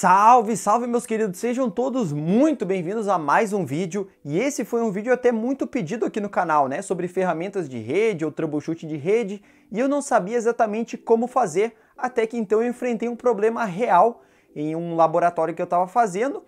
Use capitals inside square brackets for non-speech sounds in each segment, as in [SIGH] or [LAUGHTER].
Salve, salve meus queridos, sejam todos muito bem-vindos a mais um vídeo. E esse foi um vídeo até muito pedido aqui no canal, né, sobre ferramentas de rede ou troubleshoot de rede. E eu não sabia exatamente como fazer, até que então eu enfrentei um problema real em um laboratório que eu estava fazendo.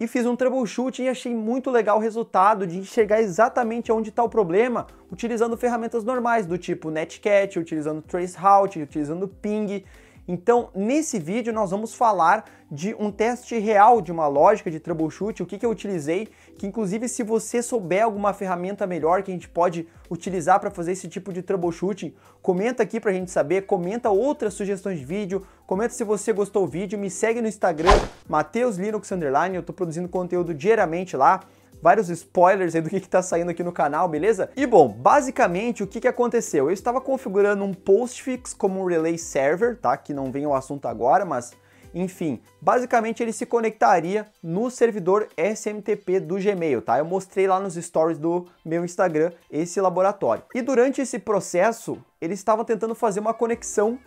E fiz um troubleshoot e achei muito legal o resultado de enxergar exatamente onde está o problema utilizando ferramentas normais do tipo Netcat, utilizando Traceroute, utilizando Ping então, nesse vídeo nós vamos falar de um teste real de uma lógica de troubleshoot, o que, que eu utilizei, que inclusive se você souber alguma ferramenta melhor que a gente pode utilizar para fazer esse tipo de troubleshooting, comenta aqui para a gente saber, comenta outras sugestões de vídeo, comenta se você gostou do vídeo, me segue no Instagram, Mateus Linux Underline, eu estou produzindo conteúdo diariamente lá, vários spoilers aí do que está saindo aqui no canal, beleza? E bom, basicamente o que, que aconteceu? Eu estava configurando um postfix como um relay server, tá? Que não vem ao assunto agora, mas enfim, basicamente ele se conectaria no servidor SMTP do Gmail, tá? Eu mostrei lá nos stories do meu Instagram esse laboratório. E durante esse processo, ele estava tentando fazer uma conexão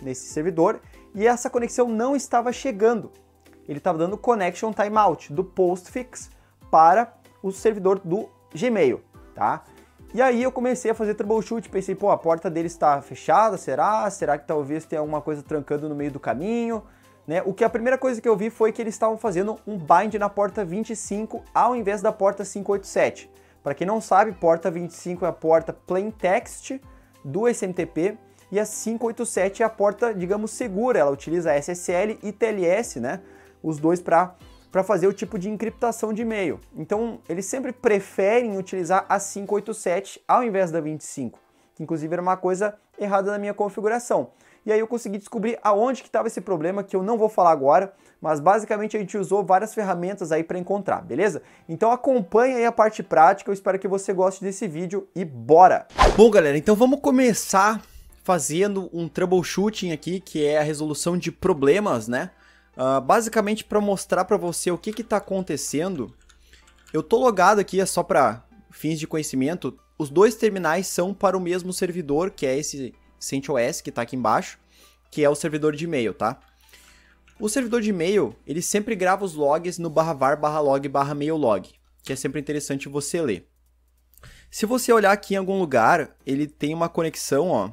nesse servidor e essa conexão não estava chegando. Ele estava dando connection timeout do postfix para o servidor do Gmail, tá? E aí eu comecei a fazer troubleshoot, pensei, pô, a porta dele está fechada, será? Será que talvez tenha alguma coisa trancando no meio do caminho? Né? O que a primeira coisa que eu vi foi que eles estavam fazendo um bind na porta 25 ao invés da porta 587. Para quem não sabe, porta 25 é a porta plain text do SMTP e a 587 é a porta, digamos, segura. Ela utiliza SSL e TLS, né? Os dois para para fazer o tipo de encriptação de e-mail. Então, eles sempre preferem utilizar a 587 ao invés da 25, que inclusive era uma coisa errada na minha configuração. E aí eu consegui descobrir aonde que estava esse problema, que eu não vou falar agora, mas basicamente a gente usou várias ferramentas aí para encontrar, beleza? Então acompanha aí a parte prática, eu espero que você goste desse vídeo e bora! Bom galera, então vamos começar fazendo um troubleshooting aqui, que é a resolução de problemas, né? Uh, basicamente para mostrar para você o que está acontecendo, eu tô logado aqui é só para fins de conhecimento. Os dois terminais são para o mesmo servidor, que é esse CentOS que está aqui embaixo, que é o servidor de e-mail, tá? O servidor de e-mail, ele sempre grava os logs no barra var barra log barra mail log, que é sempre interessante você ler. Se você olhar aqui em algum lugar, ele tem uma conexão, ó,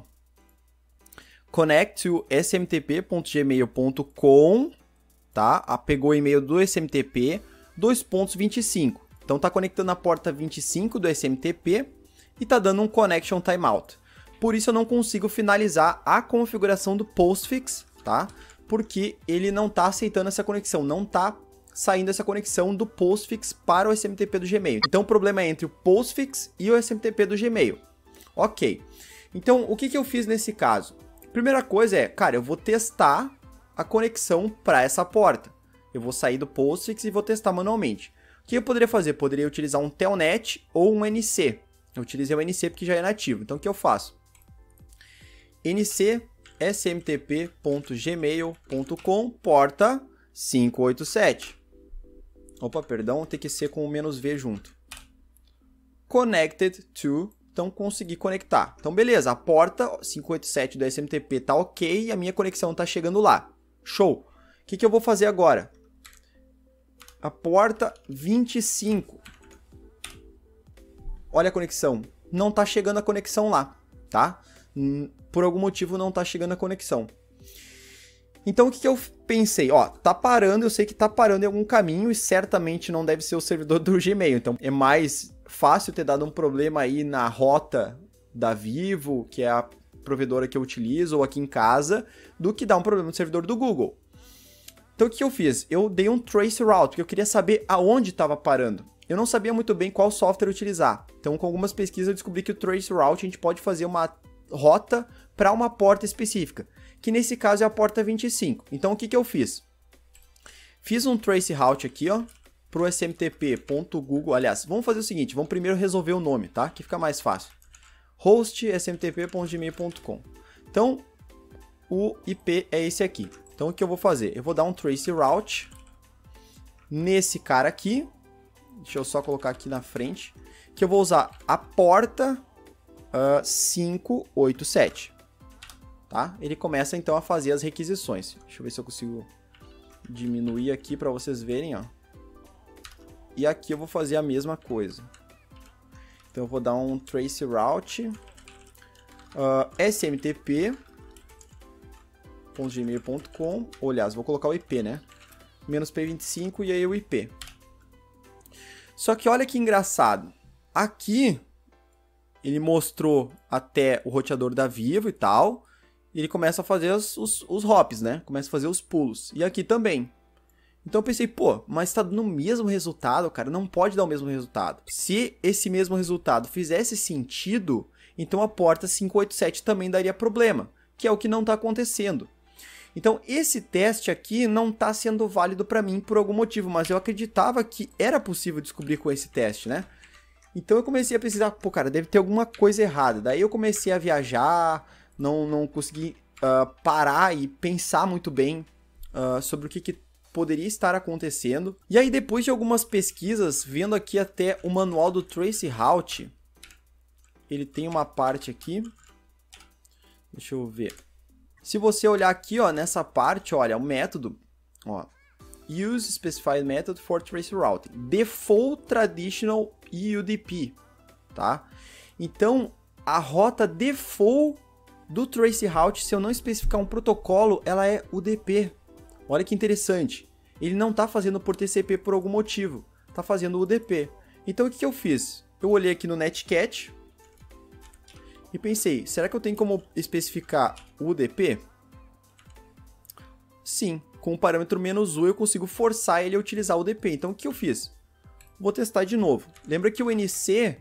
connect to smtp.gmail.com tá? Pegou o e-mail do SMTP, 2.25. Então tá conectando a porta 25 do SMTP e tá dando um connection timeout. Por isso eu não consigo finalizar a configuração do postfix, tá? Porque ele não tá aceitando essa conexão, não tá saindo essa conexão do postfix para o SMTP do Gmail. Então o problema é entre o postfix e o SMTP do Gmail. Ok. Então o que, que eu fiz nesse caso? Primeira coisa é, cara, eu vou testar a conexão para essa porta. Eu vou sair do Postfix e vou testar manualmente. O que eu poderia fazer? Poderia utilizar um Telnet ou um NC. Eu utilizei o NC porque já é nativo. Então o que eu faço? nc smtp.gmail.com porta 587. Opa, perdão, tem que ser com o menos V junto. Connected to, então consegui conectar. Então beleza, a porta 587 do SMTP tá ok e a minha conexão tá chegando lá. Show. O que, que eu vou fazer agora? A porta 25. Olha a conexão. Não está chegando a conexão lá, tá? Por algum motivo não está chegando a conexão. Então o que, que eu pensei? Ó, tá parando, eu sei que tá parando em algum caminho e certamente não deve ser o servidor do Gmail. Então é mais fácil ter dado um problema aí na rota da Vivo, que é a provedora que eu utilizo ou aqui em casa do que dar um problema no servidor do Google. Então o que eu fiz? Eu dei um trace route, porque eu queria saber aonde estava parando. Eu não sabia muito bem qual software utilizar. Então, com algumas pesquisas, eu descobri que o trace route a gente pode fazer uma rota para uma porta específica, que nesse caso é a porta 25. Então, o que, que eu fiz? Fiz um trace route aqui, ó, pro smtp.google. Aliás, vamos fazer o seguinte, vamos primeiro resolver o nome, tá? Que fica mais fácil host smtp.gmail.com. Então, o IP é esse aqui. Então, o que eu vou fazer? Eu vou dar um trace route nesse cara aqui. Deixa eu só colocar aqui na frente. Que eu vou usar a porta uh, ah, 587. Tá? Ele começa então a fazer as requisições. Deixa eu ver se eu consigo diminuir aqui para vocês verem, ó. E aqui eu vou fazer a mesma coisa. Então eu vou dar um trace route uh, smtp.gmail.com, ou aliás, vou colocar o IP, né? Menos P25 e aí o IP. Só que olha que engraçado. Aqui ele mostrou até o roteador da Vivo e tal. E ele começa a fazer os, os, os hops, né? Começa a fazer os pulos. E aqui também. Então eu pensei, pô, mas tá dando o mesmo resultado, cara. Não pode dar o mesmo resultado. Se esse mesmo resultado fizesse sentido, então a porta 587 também daria problema, que é o que não está acontecendo. Então esse teste aqui não está sendo válido para mim por algum motivo, mas eu acreditava que era possível descobrir com esse teste, né? Então eu comecei a pesquisar, pô, cara, deve ter alguma coisa errada. Daí eu comecei a viajar, não, não consegui uh, parar e pensar muito bem uh, sobre o que, que poderia estar acontecendo. E aí, depois de algumas pesquisas, vendo aqui até o manual do Tracy Halt, ele tem uma parte aqui. Deixa eu ver. Se você olhar aqui, ó, nessa parte, olha, o método, ó, use specified method for trace routing, default traditional UDP, tá? Então, a rota default do trace route, se eu não especificar um protocolo, ela é UDP. Olha que interessante. Ele não está fazendo por TCP por algum motivo, está fazendo UDP. Então o que, que eu fiz? Eu olhei aqui no Netcat, e pensei, será que eu tenho como especificar UDP? Sim, com o parâmetro menos "-u", eu consigo forçar ele a utilizar o UDP. Então o que eu fiz? Vou testar de novo. Lembra que o NC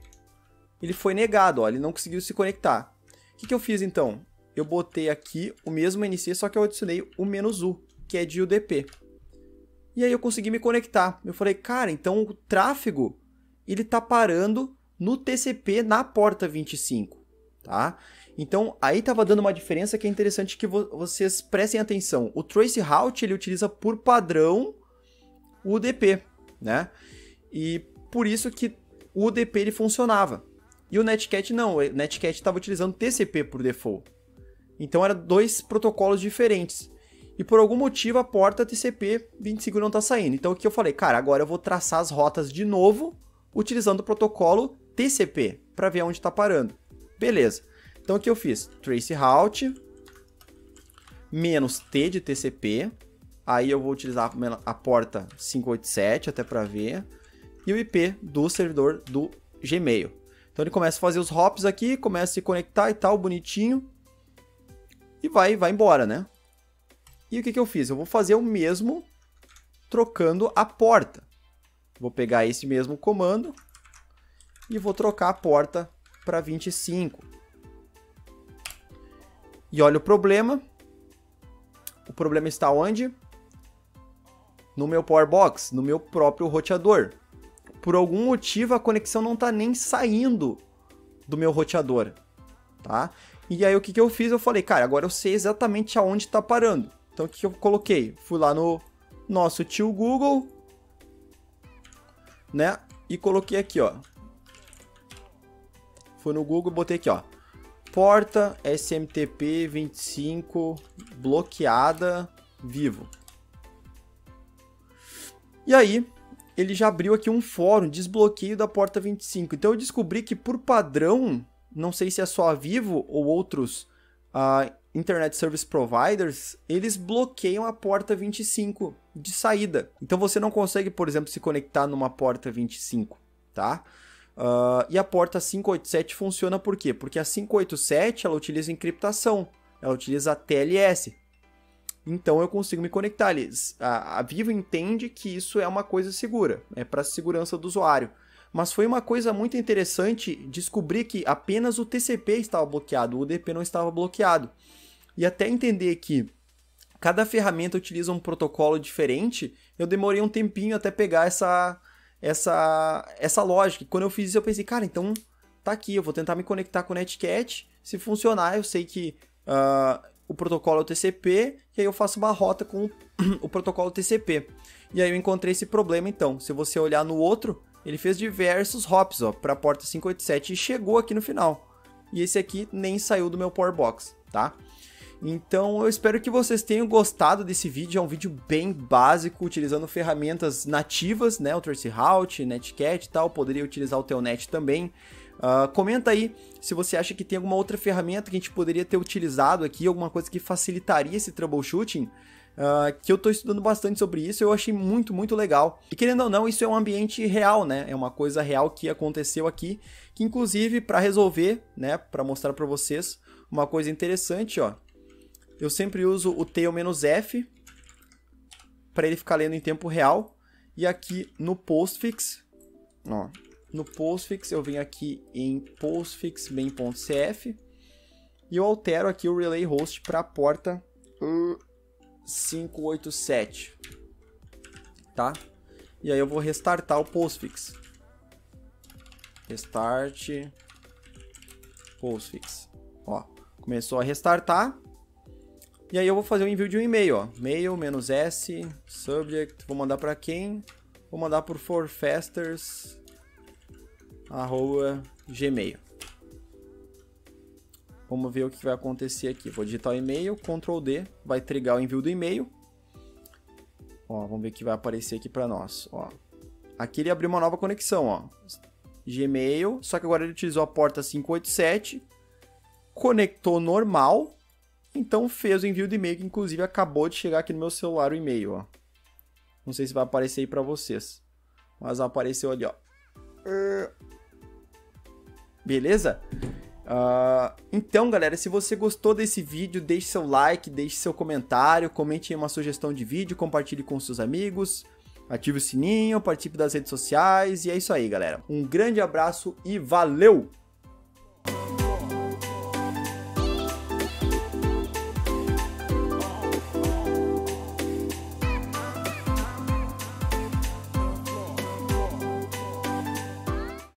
ele foi negado, ó, ele não conseguiu se conectar. O que, que eu fiz então? Eu botei aqui o mesmo NC, só que eu adicionei o menos "-u", que é de UDP. E aí eu consegui me conectar. Eu falei, cara, então o tráfego ele tá parando no TCP na porta 25 tá? Então, aí estava dando uma diferença que é interessante que vo vocês prestem atenção. O Trace Route, ele utiliza por padrão o UDP, né? E por isso que o UDP ele funcionava. E o Netcat não, o Netcat estava utilizando TCP por default. Então, eram dois protocolos diferentes. E por algum motivo a porta TCP 25 não está saindo. Então, o que eu falei? Cara, agora eu vou traçar as rotas de novo utilizando o protocolo TCP para ver onde está parando. Beleza. Então o que eu fiz? Trace route menos T de TCP. Aí eu vou utilizar a porta 587 até para ver. E o IP do servidor do Gmail. Então ele começa a fazer os hops aqui, começa a se conectar e tal, bonitinho. E vai, vai embora, né? E o que, que eu fiz? Eu vou fazer o mesmo trocando a porta. Vou pegar esse mesmo comando e vou trocar a porta para 25. E olha o problema. O problema está onde? No meu Powerbox, no meu próprio roteador. Por algum motivo a conexão não está nem saindo do meu roteador, tá? E aí o que, que eu fiz? Eu falei, cara, agora eu sei exatamente aonde está parando. Então o que, eu coloquei? Fui lá no nosso tio Google, né? E coloquei aqui, ó, Fui no Google, botei aqui, ó. Porta SMTP 25 bloqueada vivo. E aí, ele já abriu aqui um fórum, desbloqueio da porta 25. Então eu descobri que por padrão, não sei se é só a Vivo ou outros uh, Internet Service Providers, eles bloqueiam a porta 25 de saída. Então você não consegue, por exemplo, se conectar numa porta 25, tá? Uh, e a porta 587 funciona por quê? Porque a 587 ela utiliza encriptação, ela utiliza TLS. Então eu consigo me conectar ali. A, a Vivo entende que isso é uma coisa segura, é para segurança do usuário. Mas foi uma coisa muito interessante descobrir que apenas o TCP estava bloqueado, o UDP não estava bloqueado. E até entender que cada ferramenta utiliza um protocolo diferente, eu demorei um tempinho até pegar essa, essa, essa lógica. Quando eu fiz isso, eu pensei, cara, então tá aqui, eu vou tentar me conectar com o Netcat. Se funcionar, eu sei que uh, o protocolo é o TCP, e aí eu faço uma rota com [CLEARS THROAT] o protocolo TCP. E aí eu encontrei esse problema, então. Se você olhar no outro, ele fez diversos hops para a porta 587 e chegou aqui no final. E esse aqui nem saiu do meu Powerbox, tá? Então eu espero que vocês tenham gostado desse vídeo, é um vídeo bem básico, utilizando ferramentas nativas, né, o Traceroute, Netcat e tal, poderia utilizar o Telnet também. Uh, comenta aí se você acha que tem alguma outra ferramenta que a gente poderia ter utilizado aqui, alguma coisa que facilitaria esse troubleshooting. Uh, que eu estou estudando bastante sobre isso, eu achei muito, muito legal. E querendo ou não, isso é um ambiente real, né? É uma coisa real que aconteceu aqui, que inclusive para resolver, né, para mostrar para vocês uma coisa interessante, ó. Eu sempre uso o tail-f para ele ficar lendo em tempo real. E aqui no postfix, ó, no postfix eu venho aqui em postfix main.cf e eu altero aqui o relay host para a porta 587, tá? E aí eu vou restartar o postfix. Restart postfix. Ó, começou a restartar. E aí eu vou fazer o envio de um e-mail, ó. Mail menos S, subject, vou mandar para quem? Vou mandar por forfasters arroba gmail. Vamos ver o que vai acontecer aqui. Vou digitar o e-mail, Ctrl D, vai trigar o envio do e-mail. Ó, vamos ver o que vai aparecer aqui para nós. Ó. Aqui ele abriu uma nova conexão, ó. Gmail, só que agora ele utilizou a porta 587, conectou normal então fez o envio de e-mail, que inclusive acabou de chegar aqui no meu celular o e-mail, ó. Não sei se vai aparecer aí para vocês. Mas apareceu ali, ó. Beleza? Uh, então, galera, se você gostou desse vídeo, deixe seu like, deixe seu comentário, comente aí uma sugestão de vídeo, compartilhe com seus amigos, ative o sininho, participe das redes sociais e é isso aí, galera. Um grande abraço e valeu!